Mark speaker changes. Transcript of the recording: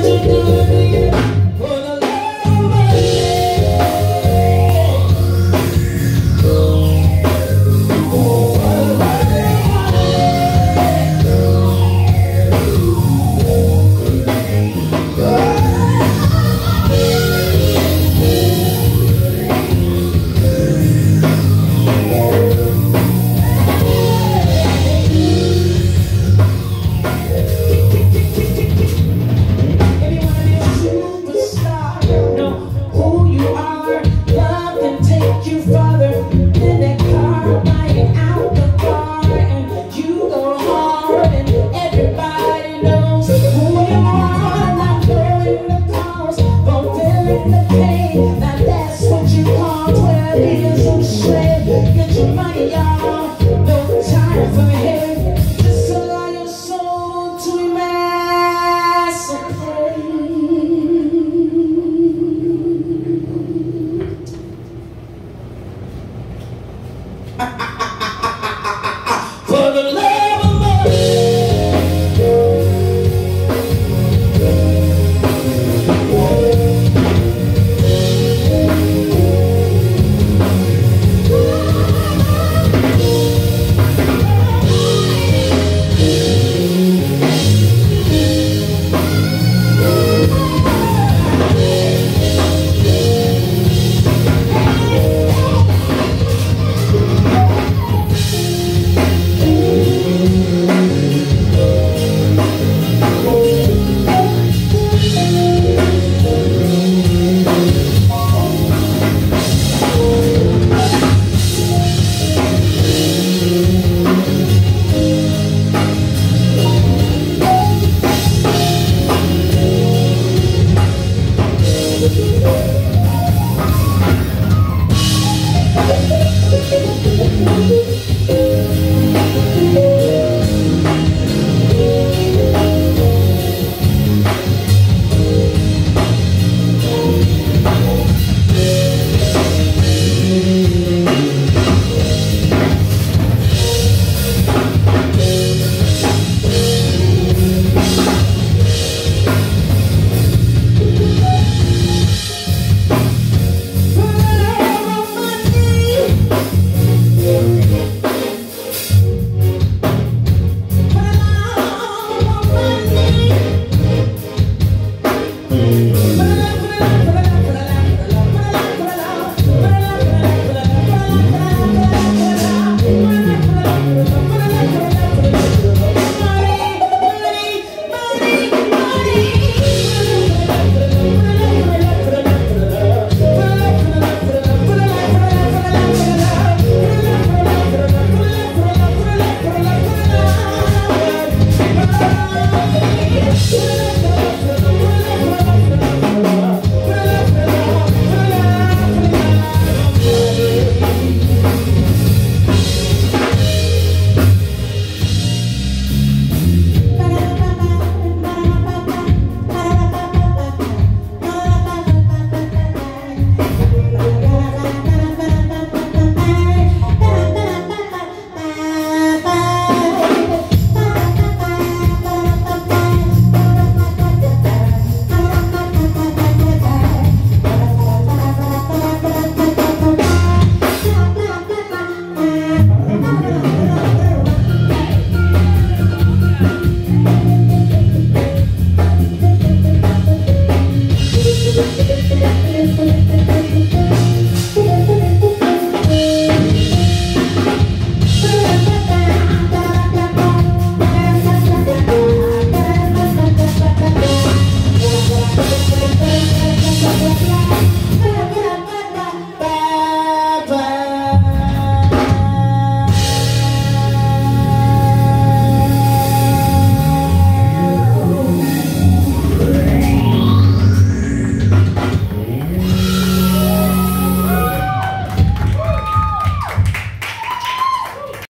Speaker 1: Thank Lord.